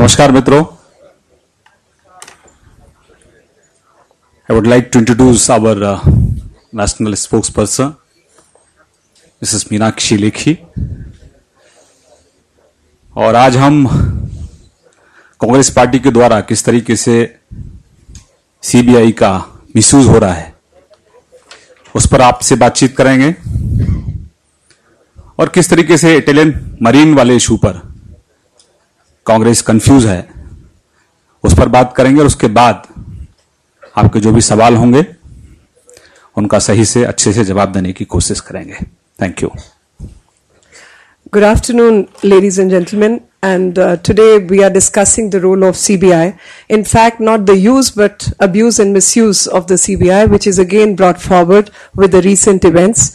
नमस्कार मित्रों। I would like to introduce our national spokesperson Mrs Meenakshi Lekhi और आज हम कांग्रेस पार्टी के द्वारा किस तरीके से सीबीआई का मिसयूज हो रहा है, उस पर आपसे बातचीत करेंगे। और किस तरीके से इटालियन मरीन वाले इशू पर कांग्रेस कंफ्यूज है, उस पर बात करेंगे और उसके बाद आपके जो भी सवाल होंगे, उनका सही से, अच्छे से जवाब देने की कोशिश करेंगे। Thank you good afternoon ladies and gentleman and today we are discussing the role of CBI in fact not the use but abuse and misuse of the CBI which is again brought forward with recent events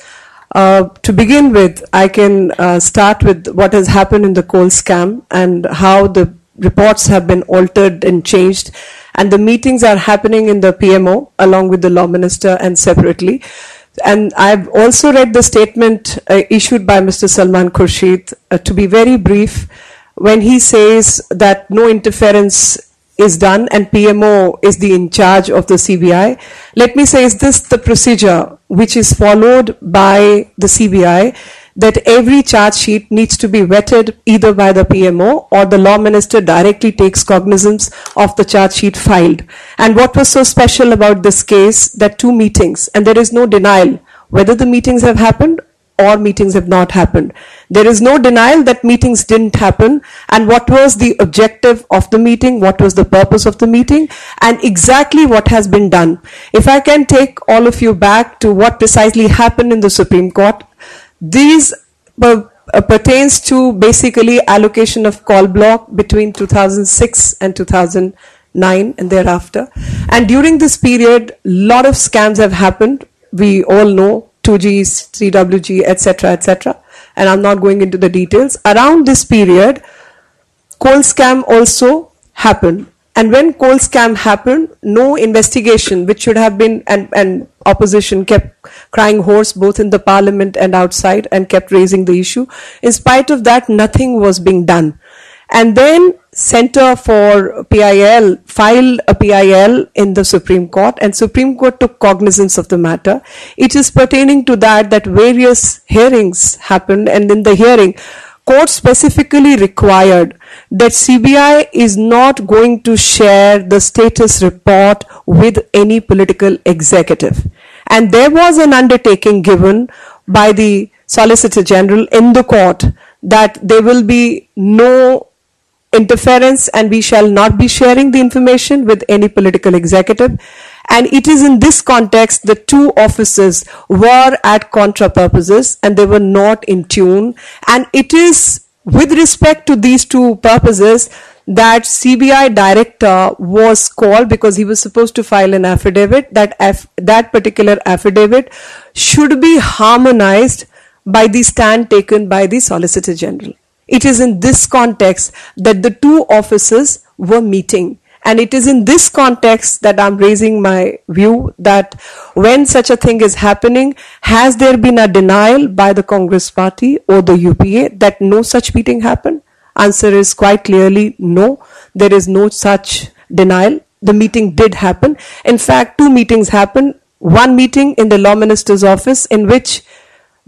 Uh, to begin with, I can uh, start with what has happened in the coal scam and how the reports have been altered and changed. And the meetings are happening in the PMO along with the law minister and separately. And I've also read the statement uh, issued by Mr. Salman Khurshid uh, to be very brief when he says that no interference is done and PMO is the in charge of the CBI. Let me say, is this the procedure which is followed by the CBI that every charge sheet needs to be vetted either by the PMO or the law minister directly takes cognizance of the charge sheet filed. And what was so special about this case that two meetings and there is no denial whether the meetings have happened or meetings have not happened. There is no denial that meetings didn't happen and what was the objective of the meeting, what was the purpose of the meeting and exactly what has been done. If I can take all of you back to what precisely happened in the Supreme Court, these uh, pertains to basically allocation of coal block between 2006 and 2009 and thereafter. And during this period, a lot of scams have happened. We all know 2G, 3WG, etc., etc. And I'm not going into the details. Around this period, coal scam also happened. And when coal scam happened, no investigation, which should have been, and, and opposition kept crying hoarse both in the parliament and outside and kept raising the issue. In spite of that, nothing was being done. And then Center for PIL filed a PIL in the Supreme Court and Supreme Court took cognizance of the matter. It is pertaining to that that various hearings happened and in the hearing, court specifically required that CBI is not going to share the status report with any political executive. And there was an undertaking given by the Solicitor General in the court that there will be no interference and we shall not be sharing the information with any political executive. And it is in this context the two offices were at contra purposes and they were not in tune. And it is with respect to these two purposes that CBI director was called because he was supposed to file an affidavit. That that particular affidavit should be harmonized by the stand taken by the Solicitor General. It is in this context that the two offices were meeting. And it is in this context that I'm raising my view that when such a thing is happening, has there been a denial by the Congress party or the UPA that no such meeting happened? Answer is quite clearly no. There is no such denial. The meeting did happen. In fact, two meetings happened. One meeting in the law minister's office in which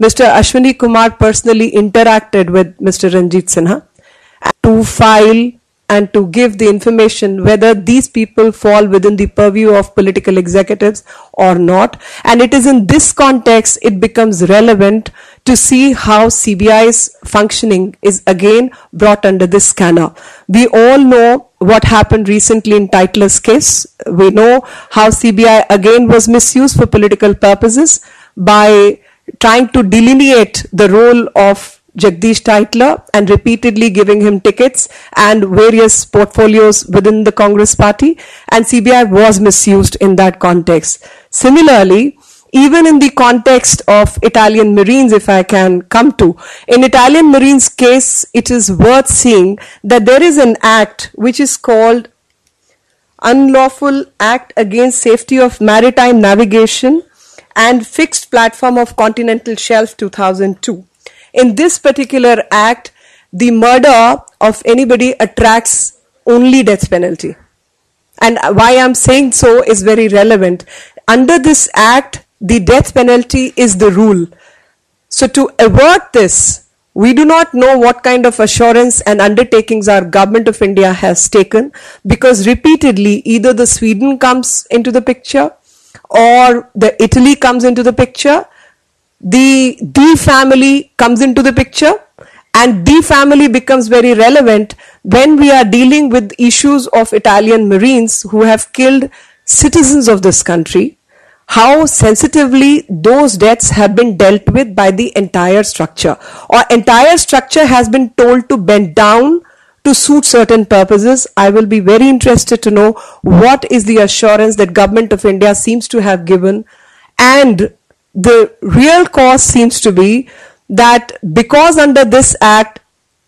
Mr. Ashwini Kumar personally interacted with Mr. Ranjit Sinha to file and to give the information whether these people fall within the purview of political executives or not. And it is in this context it becomes relevant to see how CBI's functioning is again brought under this scanner. We all know what happened recently in Tytler's case. We know how CBI again was misused for political purposes by trying to delineate the role of Jagdish Tytler and repeatedly giving him tickets and various portfolios within the Congress party and CBI was misused in that context. Similarly, even in the context of Italian Marines, if I can come to, in Italian Marines case, it is worth seeing that there is an act which is called Unlawful Act Against Safety of Maritime Navigation and Fixed Platform of Continental Shelf 2002. In this particular act, the murder of anybody attracts only death penalty. And why I'm saying so is very relevant. Under this act, the death penalty is the rule. So to avert this, we do not know what kind of assurance and undertakings our government of India has taken because repeatedly either the Sweden comes into the picture or the Italy comes into the picture, the D family comes into the picture and the family becomes very relevant when we are dealing with issues of Italian Marines who have killed citizens of this country, how sensitively those deaths have been dealt with by the entire structure. Or entire structure has been told to bend down to suit certain purposes. I will be very interested to know what is the assurance that government of India seems to have given and the real cause seems to be that because under this act,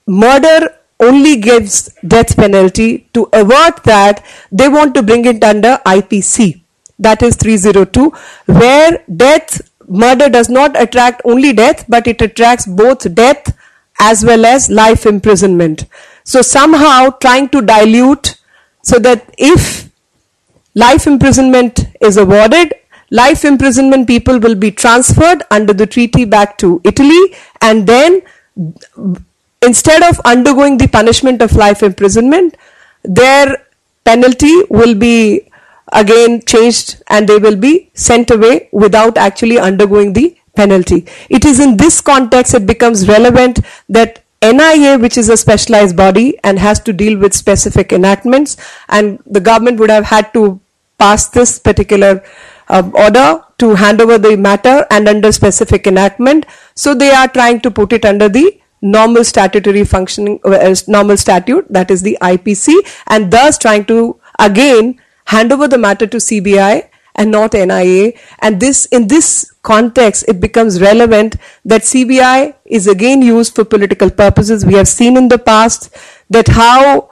murder only gives death penalty, to avert that, they want to bring it under IPC, that is 302, where death, murder does not attract only death, but it attracts both death as well as life imprisonment. So somehow trying to dilute so that if life imprisonment is awarded, life imprisonment people will be transferred under the treaty back to Italy and then instead of undergoing the punishment of life imprisonment, their penalty will be again changed and they will be sent away without actually undergoing the penalty. It is in this context it becomes relevant that NIA, which is a specialized body and has to deal with specific enactments, and the government would have had to pass this particular uh, order to hand over the matter and under specific enactment. So they are trying to put it under the normal statutory functioning, uh, normal statute, that is the IPC, and thus trying to again hand over the matter to CBI and not NIA. And this, in this context, it becomes relevant that CBI is again used for political purposes. We have seen in the past that how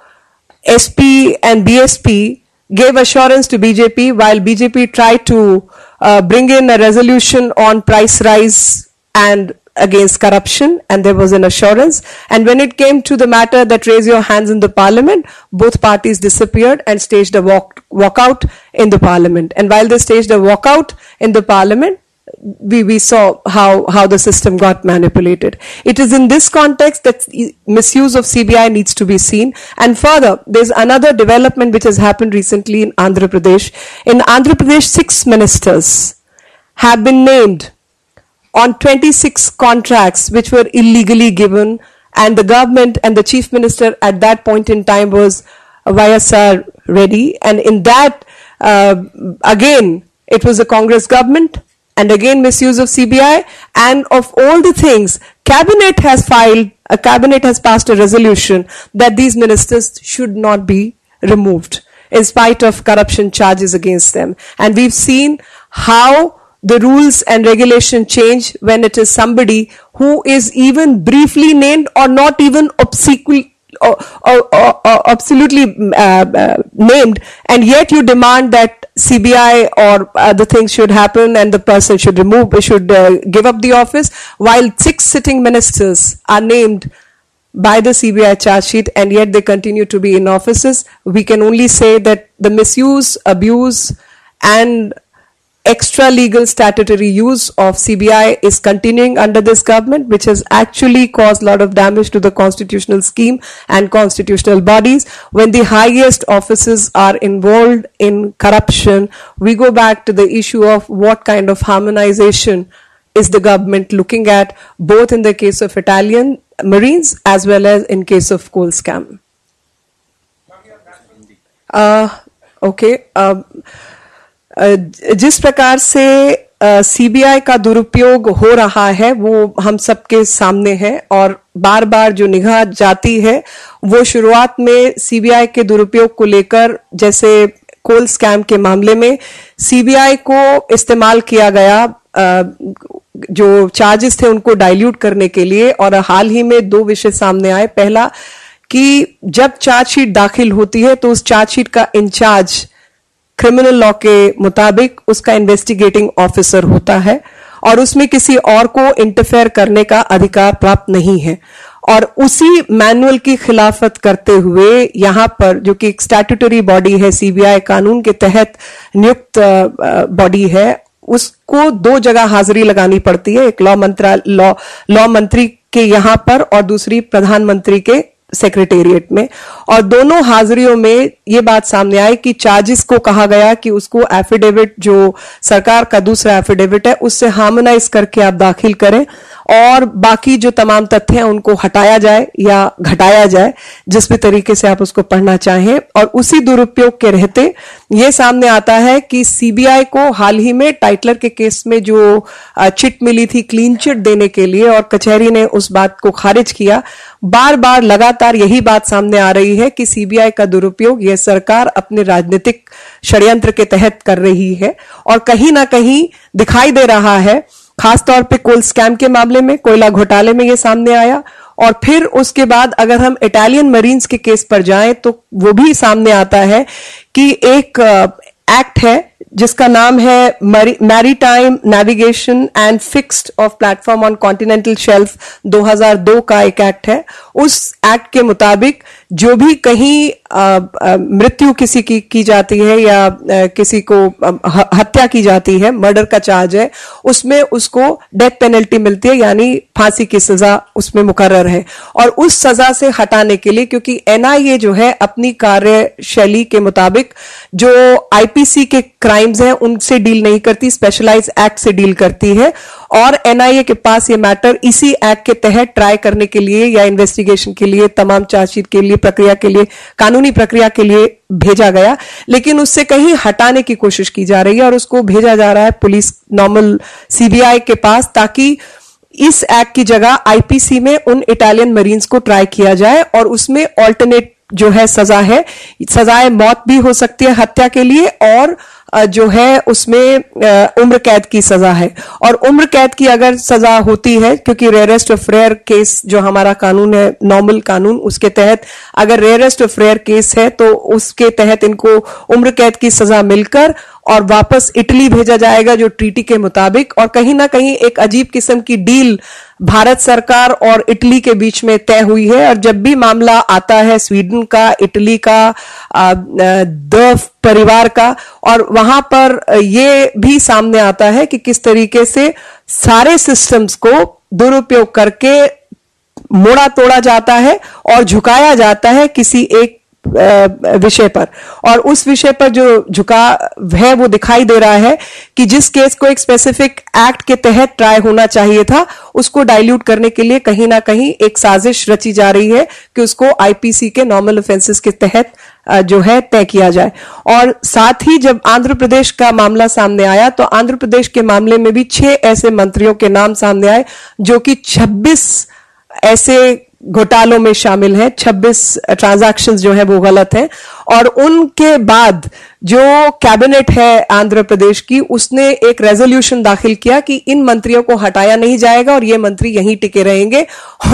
SP and BSP gave assurance to BJP while BJP tried to uh, bring in a resolution on price rise and against corruption and there was an assurance and when it came to the matter that raise your hands in the parliament both parties disappeared and staged a walk walkout in the parliament and while they staged a walkout in the parliament we, we saw how, how the system got manipulated. It is in this context that misuse of CBI needs to be seen. And further, there's another development which has happened recently in Andhra Pradesh. In Andhra Pradesh, six ministers have been named on 26 contracts which were illegally given and the government and the chief minister at that point in time was YSR Reddy and in that uh, again it was a Congress government and again misuse of CBI and of all the things cabinet has filed a cabinet has passed a resolution that these ministers should not be removed in spite of corruption charges against them. And we've seen how the rules and regulation change when it is somebody who is even briefly named or not even obsequious or, or, or, or absolutely uh, uh, named, and yet you demand that CBI or other things should happen and the person should remove, should uh, give up the office, while six sitting ministers are named by the CBI charge sheet and yet they continue to be in offices. We can only say that the misuse, abuse, and extra legal statutory use of CBI is continuing under this government, which has actually caused a lot of damage to the constitutional scheme and constitutional bodies. When the highest offices are involved in corruption, we go back to the issue of what kind of harmonization is the government looking at, both in the case of Italian Marines as well as in case of coal scam. Uh, okay. Uh, जिस प्रकार से CBI का दुरुपयोग हो रहा है, वो हम सबके सामने है और बार बार जो निगाह जाती है, वो शुरुआत में सीबीआई के दुरुपयोग को लेकर, जैसे कोल स्कैम के मामले में सीबीआई को इस्तेमाल किया गया जो चार्जेस थे उनको डाइल्यूट करने के लिए और हाल ही में दो विषय सामने आए। पहला कि जब चार्जशीट दाखिल होती है तो उस चार्जशीट का इंचार्ज क्रिमिनल लॉ के मुताबिक उसका इन्वेस्टिगेटिंग ऑफिसर होता है और उसमें किसी और को इंटरफेयर करने का अधिकार प्राप्त नहीं है। और उसी मैनुअल की खिलाफत करते हुए यहाँ पर, जो कि एक स्टैट्यूटरी बॉडी है सीबीआई कानून के तहत नियुक्त बॉडी है, उसको दो जगह हाजिरी लगानी पड़ती है, एक लॉ मंत्रा लॉ लॉ मंत्री के यहाँ पर और दूसरी प्रधानमंत्री के सेक्रेटेरिएट में। और दोनों हाजिरियों में ये बात सामने आई कि चार्जिस को कहा गया कि उसको एफिडेविट जो सरकार का दूसरा एफिडेविट है, उससे हार्मोनाइज करके आप दाखिल करें। और बाकी जो तमाम तथ्य हैं, उनको हटाया जाए या घटाया जाए, जिस भी तरीके से आप उसको पढ़ना चाहें। और उसी दुरुपयोग के रहते ये सामने आता है कि सीबीआई को हाल ही में टाइटलर के केस में जो चिट मिली थी क्लीन चिट देने के लिए और कचहरी ने उस बात को खारिज किया बार बार लगातार यही बात सामने आ रही है कि सीबीआई का दुरुपयोग यह सरकार अपने राजनीतिक षड्यंत्र के तहत कर रही है और कहीं ना कहीं दिखाई दे रहा है खासतौर पे कोल स्कैम के मामले में, कोयला घोटाले में ये सामने आया। और फिर उसके बाद अगर हम इटालियन मरीन्स के केस पर जाएँ तो वो भी सामने आता है कि एक एक्ट है, जिसका नाम है maritime navigation and fixed of platform on continental shelf 2002 का एक एक्ट है। उस एक्ट के मुताबिक जो भी कहीं मृत्यु किसी की की जाती है या आ, किसी को आ, हत्या की जाती है मर्डर का चार्ज है उसमें उसको डेथ पेनल्टी मिलती है यानी फांसी की सजा उसमें मुकर्र है। और उस सजा से हटाने के लिए क्योंकि एनआईए जो है अपनी कार्यशैली के मुताबिक जो आईपीसी के क्राइम्स हैं उनसे डील नहीं करती स्पेशलाइज एक्ट से डील करती है। और एनआईए के पास ये मैटर इसी एक्ट के तहत ट्राई करने के लिए या इन्वेस्टिगेशन के लिए, तमाम चार्जशीट के लिए, प्रक्रिया के लिए, कानूनी प्रक्रिया के लिए भेजा गया। लेकिन उससे कहीं हटाने की कोशिश की जा रही है और उसको भेजा जा रहा है पुलिस नॉर्मल सीबीआई के पास ताकि इस एक्ट की जगह आईपीसी में उन इटालियन मरीन्स को ट्राई किया जाए और उसमें ऑल्टरनेट जो है सजा है, सजाए मौत भी हो सकती है हत्या के लिए और जो है, उसमें उम्र कैद की सजा है। और उम्र कैद की अगर सजा होती है, क्योंकि रेयरेस्ट ऑफ़ रेयर केस जो हमारा कानून है नॉर्मल कानून, उसके तहत अगर रेयरेस्ट ऑफ़ रेयर केस है तो उसके तहत इनको उम्र कैद की सजा मिलकर और वापस इटली भेजा जाएगा, जो ट्रीटी के मुताबिक। और कहीं ना कहीं एक अजीब किस्म की डील भारत सरकार और इटली के बीच में तय हुई है और जब भी मामला आता है स्वीडन का, इटली का द परिवार का, और वहाँ पर ये भी सामने आता है कि किस तरीके से सारे सिस्टम्स को दुरुपयोग करके मोड़ा तोड़ा जाता है और झुकाया जाता है किसी एक विषय पर। और उस विषय पर जो झुका है, वो दिखाई दे रहा है कि जिस केस को एक स्पेसिफिक एक्ट के तहत ट्राई होना चाहिए था, उसको डाइल्यूट करने के लिए कहीं ना कहीं एक साजिश रची जा रही है कि उसको आईपीसी के नॉर्मल ऑफेंसेस के तहत जो है, तय किया जाए। और साथ ही जब आंध्र प्रदेश का मामला सामने आया तो आंध्र प्रदेश के मामले में भी छह ऐसे मंत्रियों के नाम सामने आए, जो कि 26 ऐसे घोटालों में शामिल है। 26 ट्रांजैक्शंस जो है वो गलत हैं। और उनके बाद जो कैबिनेट है आंध्र प्रदेश की उसने एक रेजोल्यूशन दाखिल किया कि इन मंत्रियों को हटाया नहीं जाएगा और ये मंत्री यहीं टिके रहेंगे।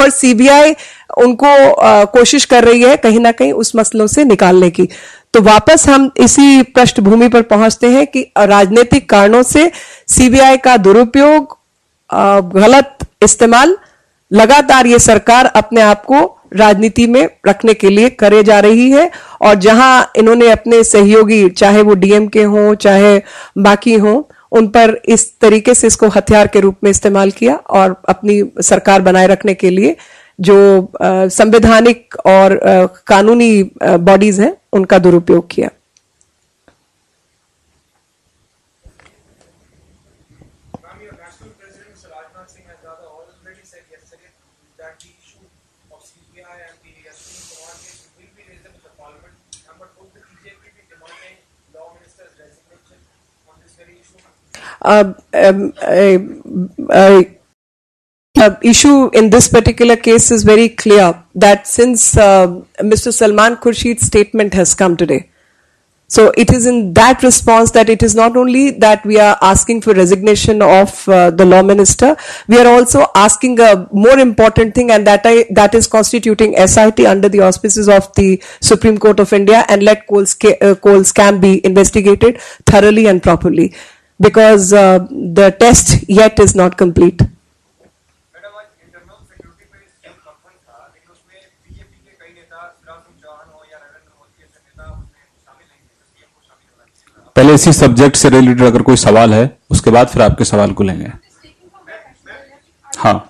और सीबीआई उनको आ, कोशिश कर रही है कहीं ना कहीं उस मसलों से निकालने की। तो वापस हम इसी पृष्ठभूमि पर पहुँचते हैं कि राजनीतिक कारणों से सीबीआई का दुरुपयोग गलत इस्तेमाल लगातार ये सरकार अपने आप को राजनीति में रखने के लिए करे जा रही है और जहाँ इन्होंने अपने सहयोगी, चाहे वो डीएम के हों, चाहे बाकी हों, उन पर इस तरीके से इसको हथियार के रूप में इस्तेमाल किया और अपनी सरकार बनाए रखने के लिए जो संवैधानिक और कानूनी बॉडीज हैं, उनका दुरुपयोग किया। Uh, uh, issue in this particular case is very clear that since uh, Mr. Salman Khurshid's statement has come today, so it is in that response that it is not only that we are asking for resignation of uh, the law minister, we are also asking a more important thing and that, I, that is constituting SIT under the auspices of the Supreme Court of India and let coal, sca- uh, coal scam be investigated thoroughly and properly because uh, the test yet is not complete. पहले इसी subject से related अगर कोई सवाल है, उसके बाद फिर आपके सवाल को लेंगे। हाँ।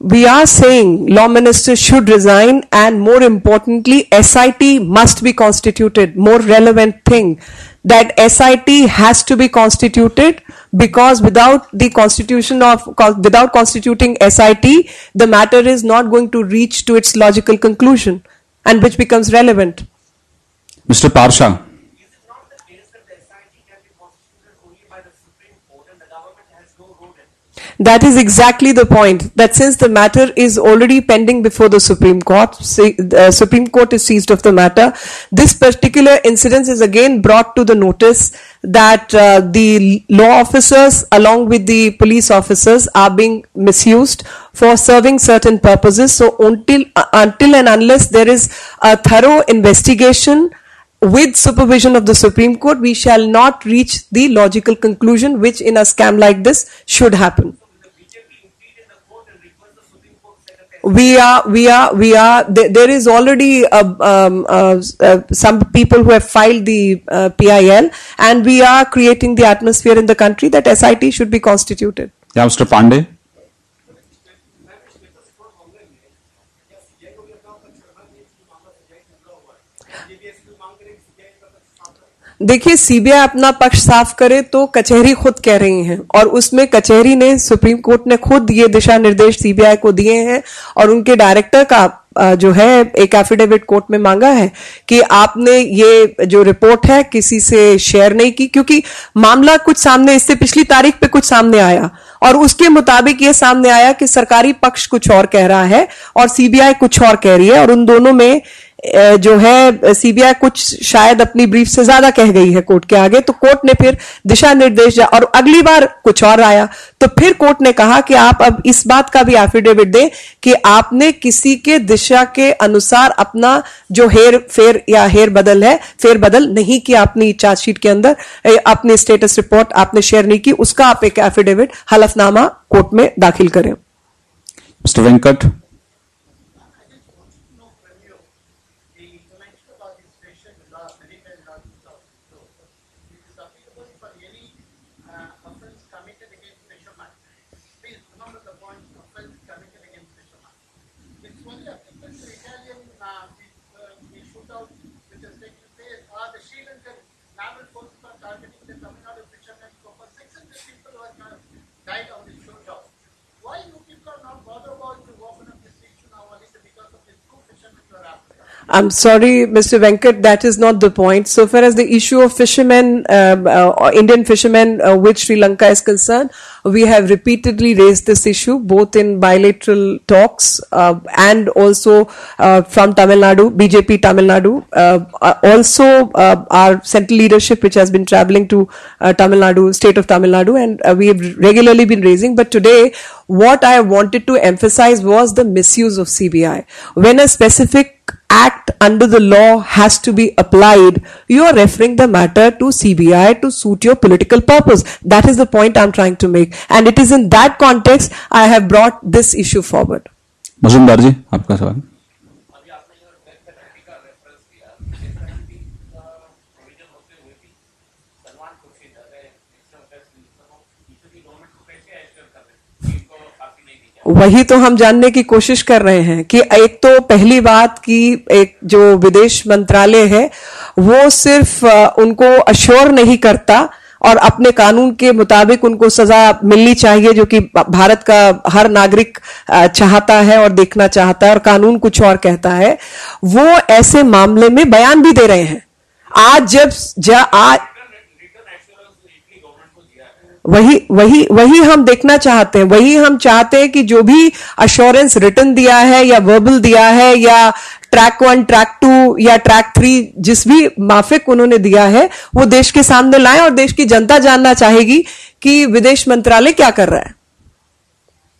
We are saying law minister should resign and more importantly S I T must be constituted more relevant thing that S I T has to be constituted because without the constitution of without constituting S I T the matter is not going to reach to its logical conclusion and which becomes relevant Mr. Parashar. That is exactly the point. That since the matter is already pending before the Supreme Court, the Supreme Court is seized of the matter. This particular incident is again brought to the notice that uh, the law officers, along with the police officers, are being misused for serving certain purposes. So until uh, until and unless there is a thorough investigation with supervision of the Supreme Court, we shall not reach the logical conclusion which in a scam like this should happen. We are, we are, we are. there, there is already a, um, a, a, some people who have filed the uh, PIL, and we are creating the atmosphere in the country that SIT should be constituted. Yeah, Mr. Pandey. देखिए CBI अपना पक्ष साफ़ करे तो कचहरी खुद कह रही हैं और उसमें कचहरी ने सुप्रीम कोर्ट ने खुद ये दिशा निर्देश सीबीआई को दिए हैं और उनके डायरेक्टर का जो है, एक एफिडेविट कोर्ट में मांगा है कि आपने ये जो रिपोर्ट है किसी से शेयर नहीं की क्योंकि मामला कुछ सामने, इससे पिछली तारीख पे कुछ सामने आया और उसके मुताबिक ये सामने आया कि सरकारी पक्ष कुछ और कह रहा है और सीबीआई कुछ और कह रही है और उन दोनों में जो है सीबीआई कुछ शायद अपनी ब्रीफ से ज़्यादा कह गई है कोर्ट के आगे तो कोर्ट ने फिर दिशा निर्देश और अगली बार कुछ और आया। तो फिर कोर्ट ने कहा कि आप अब इस बात का भी एफिडेविट दें कि आपने किसी के दिशा के अनुसार अपना जो हेर, फेर या हेर बदल है, फेर बदल नहीं किया अपनी चार्जशीट के अंदर अपनी स्टेटस रिपोर्ट आपने शेयर नहीं की, उसका आप एक एफिडेविट हलफनामा कोर्ट में दाखिल करें। Mr Venkat? I'm sorry, Mr. Venkat, that is not the point. So far as the issue of fishermen, um, uh, Indian fishermen uh, with Sri Lanka is concerned, we have repeatedly raised this issue both in bilateral talks uh, and also uh, from Tamil Nadu, BJP Tamil Nadu. Uh, uh, also, our central leadership, which has been traveling to Tamil Nadu, state of Tamil Nadu, and we have regularly been raising. But today, what I wanted to emphasize was the misuse of CBI. When a specific act under the law has to be applied, you are referring the matter to CBI to suit your political purpose. That is the point I'm trying to make. And it is in that context I have brought this issue forward. Majumdar ji आपका सवाल वही तो हम जानने की कोशिश कर रहे हैं कि एक तो पहली बात की एक जो विदेश मंत्रालय है वो सिर्फ़ उनको अश्योर नहीं करता और अपने कानून के मुताबिक उनको सजा मिलनी चाहिए जो कि भारत का हर नागरिक चाहता है और देखना चाहता है और कानून कुछ और कहता है। वो ऐसे मामले में बयान भी दे रहे हैं। आज जब जा, आज रिटर्न एश्योरेंस इटली गवर्नमेंट को दिया है वही वही वही हम देखना चाहते हैं। वही हम चाहते हैं कि जो भी अश्योरेंस रिटर्न दिया है या वर्बल दिया है या ट्रैक वन ट्रैक टू या ट्रैक थ्री जिस भी माफिक उन्होंने दिया है, वो देश के सामने लाएँ और देश की जनता जानना चाहेगी कि विदेश मंत्रालय क्या कर रहा है।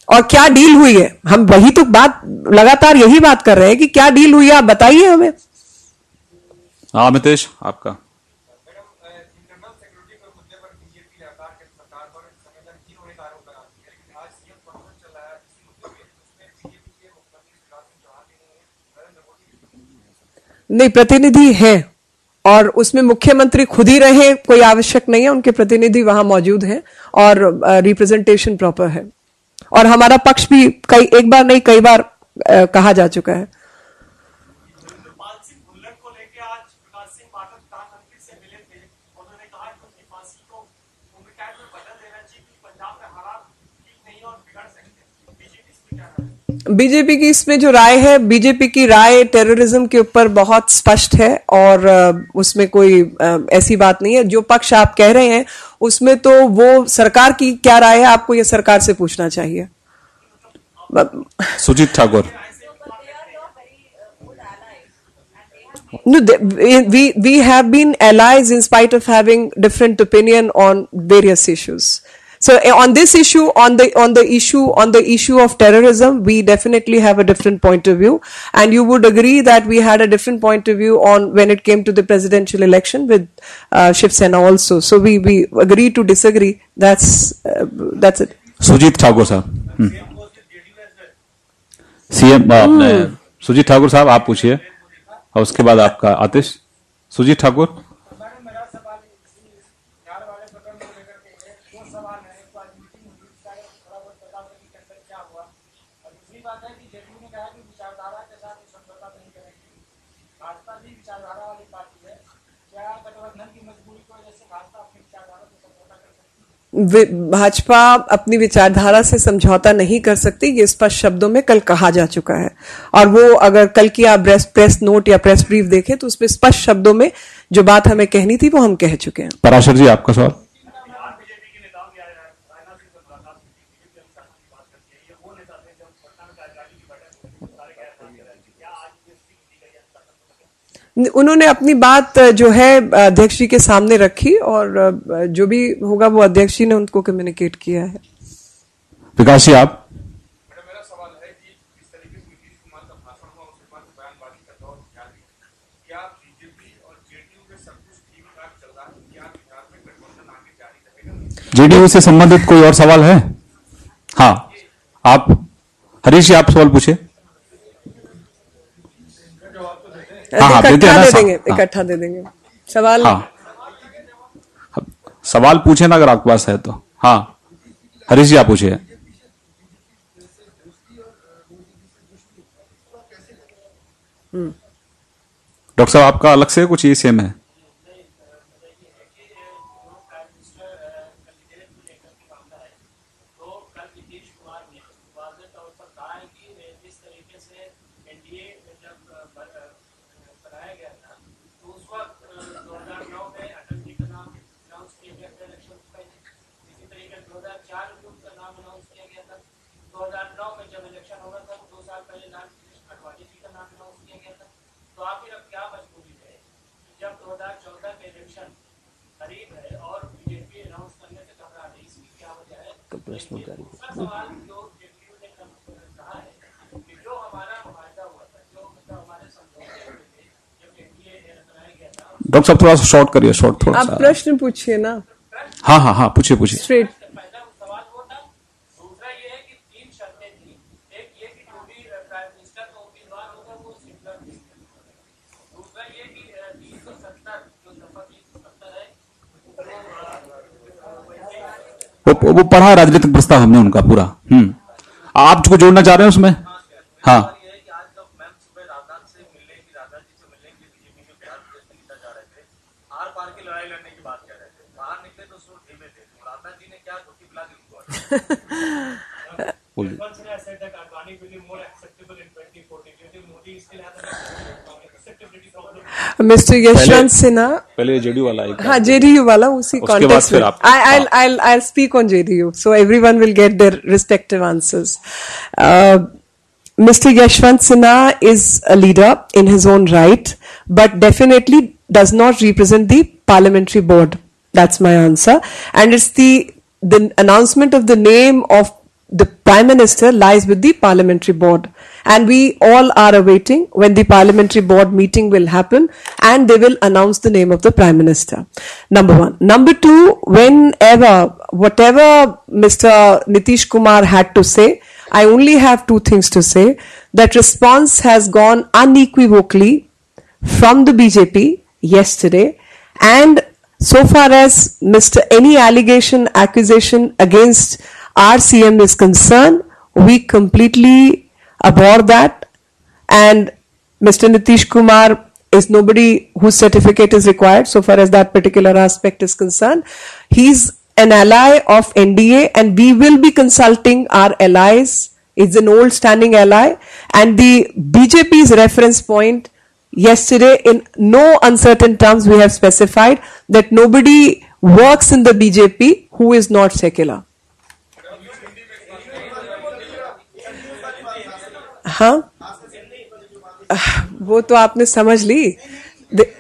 और क्या डील हुई है? हम वही तो बात, लगातार यही बात कर रहे हैं कि क्या डील हुई है, आप बताइए हमें। हाँ अमितेश आपका मैडम इंटरनल सिक्योरिटी के मुद्दे पर बीजेपी लगातार के सरकार पर संवेदनहीन होने का आरोप लगाती है लेकिन आज सीएम कॉन्फ्रेंस चल रहा है इसी मुद्दे पे उसमें बीजेपी के मुख्यमंत्री शिवराज सिंह चौहान भी नहीं प्रतिनिधि है और उसमें मुख्यमंत्री खुद ही रहे कोई आवश्यक नहीं है उनके प्रतिनिधि वहाँ मौजूद हैं और रिप्रेजेंटेशन प्रॉपर है। और हमारा पक्ष भी कई एक बार नहीं कई बार आ, कहा जा चुका है पाल सिंह भुल्लर को लेके आज विकास सिंह पाठक प्रधानमंत्री से मिले थे उन्होंने कहा कि उनकी फांसी को उम्र कैद में बदल देना चाहिए क्योंकि पंजाब में हालात ठीक नहीं है और बिगड़ सकते हैं बीजेपी इस पर क्या राय है बीजेपी की इसमें जो राय है बीजेपी की राय टेररिज्म के ऊपर बहुत स्पष्ट है और उसमें कोई ऐसी बात नहीं है। जो पक्ष आप कह रहे हैं उसमें तो वो सरकार की क्या राय है आपको ये सरकार से पूछना चाहिए। Sujit Thakur. No, they, we we have been allies in spite of having different opinion on various issues. So eh, on this issue, on the on the issue on the issue of terrorism, we definitely have a different point of view, and you would agree that we had a different point of view on when it came to the presidential election with uh, Shiv Sena also. So we we agree to disagree. That's uh, that's it. Sujit Thakur साहब CM अपने सुजीत ठाकुर साहब आप पूछिए और उसके बाद आपका आतिश सुजीत ठाकुर बात है कि जेडीयू ने कहा कि विचारधारा के साथ ये समझौता नहीं करेंगे। भाजपा भी विचारधारा वाली पार्टी है। क्या गठबंधन की मजबूरी की वजह से भाजपा अपनी विचारधारा से समझौता कर सकती भाजपा अपनी विचारधारा से समझौता नहीं कर सकती ये स्पष्ट शब्दों में कल कहा जा चुका है। और वो अगर कल की आप प्रेस प्रेस नोट या प्रेस ब्रीफ देखें तो उसमें स्पष्ट शब्दों में जो बात हमें कहनी थी वो हम कह चुके हैं। पराशर जी आपका सवाल? उन्होंने अपनी बात जो है अध्यक्ष जी के सामने रखी और जो भी होगा वो अध्यक्ष जी ने उनको कम्युनिकेट किया है। विकास जी आप? जेडीयू से संबंधित कोई और सवाल है? हाँ। आप हरीश जी आप सवाल पूछे हाँ, हाँ, इकट्ठा हैं दे देंगे हाँ। दे देंगे। सवाल? हाँ। सवाल पूछे ना अगर आपके पास है तो। हाँ। हरीश जी आप पूछिए। डॉक्टर साहब आपका अलग से कुछ ये सेम है तो कल नीतीश कुमार ने वाजे तौर पर कहा है कि जिस तरीके से एनडीए जब अ, ब- अ, बनाया गया था तो उस वक्त दो हज़ार नौ में अटल जी का नाम अनाउंस किया गया था इलेक्शन से पहले इसी तरीके दो हज़ार चार में उनका नाम अनाउंस किया गया था दो हज़ार नौ में जब इलेक्शन होना था तो दो साल पहले लाल कृष्ण अडवाणी जी का नाम अनाउंस किया गया था तो आखिर अब क्या मजबूरी है कि जब दो हज़ार चौदह के इलेक्शन करीब है और बीजेपी अनाउंस करने से घबरा रही इसकी क्या वजह है दूसरा सवाल जो जेडीयू ने कल कहा है कि जो हमारा मुआवजा हुआ था जो मतलब हमारे समझौते हुए थे जब बनाया गया था डॉक्टर साहब थोड़ा सा शॉर्ट करिए शॉर्ट थोड़ा आप सा। प्रश्न पूछिए ना। हाँ हाँ हाँ पूछिए पूछिए। स्ट्रेट वो वो पढ़ा राजनीतिक प्रस्ताव हमने उनका पूरा। हम्म। आप जो जोड़ना चाह रहे हैं उसमें? हाँ। मोदी मिस्टर यशवंत सिन्हा पहले जेडीयू वाला हाँ जेडीयू वाला उसी कॉन्टेक्स्ट में। I I I I speak on JDU so everyone will get their respective answers Mr Yashwant Sinha is a leader in his own right but definitely does not represent the parliamentary board that's my answer and it's the announcement of the name of the prime minister lies with the parliamentary board And we all are awaiting when the parliamentary board meeting will happen and they will announce the name of the prime minister. Number one. Number two, whenever, whatever Mr. Nitish Kumar had to say, I only have two things to say. That response has gone unequivocally from the BJP yesterday. And so far as Mr. any allegation, accusation against our CM is concerned, we completely abhor that. And Mr. Nitish Kumar is nobody whose certificate is required so far as that particular aspect is concerned. He's an ally of NDA and we will be consulting our allies. It's an old standing ally and the BJP's reference point yesterday in no uncertain terms we have specified that nobody works in the BJP who is not secular. हाँ? वो तो आपने समझ ली। दे,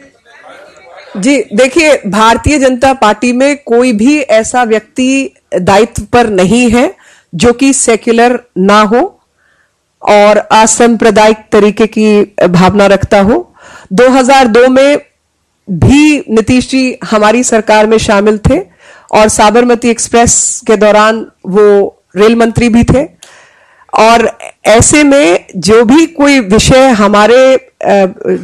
जी देखिए Bharatiya Janata party में कोई भी ऐसा व्यक्ति दायित्व पर नहीं है जो कि सेक्युलर ना हो और असंप्रदायिक तरीके की भावना रखता हो। 2002 में भी नीतीश जी हमारी सरकार में शामिल थे और साबरमती एक्सप्रेस के दौरान वो रेल मंत्री भी थे और ऐसे में जो भी कोई विषय हमारे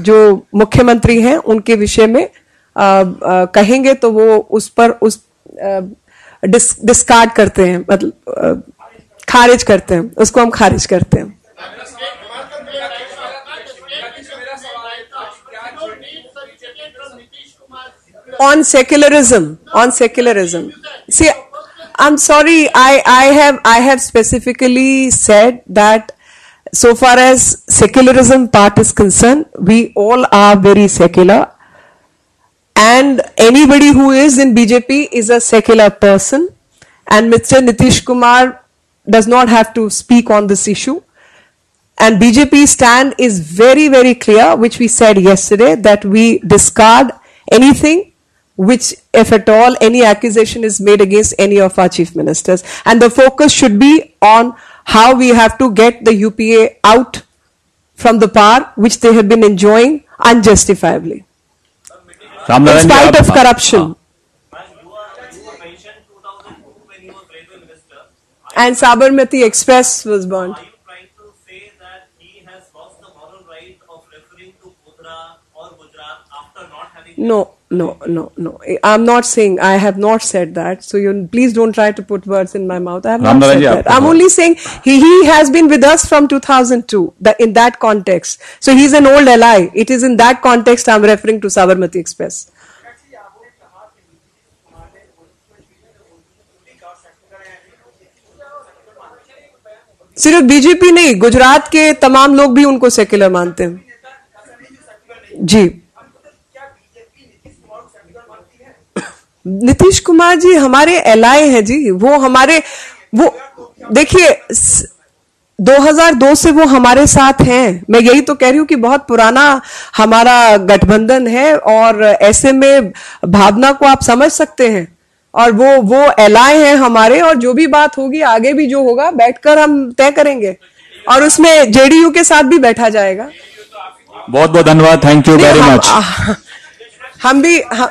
जो मुख्यमंत्री हैं उनके विषय में कहेंगे तो वो उस पर उस डिस, डिस्कार्ड करते हैं मतलब खारिज करते हैं उसको हम खारिज करते हैं। On secularism on secularism see i'm sorry i i have i have specifically said that so far as secularism part is concerned we all are very secular. And anybody who is in bjp is a secular person. And mr nitish kumar does not have to speak on this issue. And BJP stand is very, very clear, which we said yesterday, that we discard anything which, if at all, any accusation is made against any of our chief ministers. And the focus should be on how we have to get the UPA out from the power which they have been enjoying unjustifiably. In spite of corruption. And Sabarmati Express was burned. No, no, no, no. I'm not saying, I have not said that. So you please don't try to put words in my mouth. I have Ram not Naran said ji, that. आपका I'm सवाल। only saying he, he has been with us from 2002 that in that context. So he's an old ally. It is in that context I'm referring to Sabarmati Express. सिर्फ BJP नहीं गुजरात के तमाम लोग भी उनको secular मानते हैं जी नीतीश कुमार जी हमारे एलआई हैं जी। वो हमारे वो देखिए स- 2002 से वो हमारे साथ हैं। मैं यही तो कह रही हूँ कि बहुत पुराना हमारा गठबंधन है और ऐसे में भावना को आप समझ सकते हैं। और वो वो एलआई हैं हमारे और जो भी बात होगी आगे भी जो होगा बैठकर हम तय करेंगे। और उसमें जेडीयू के साथ भी बैठा जाएगा। बहुत बहुत धन्यवाद थैंक यू वेरी मच हम भी हम,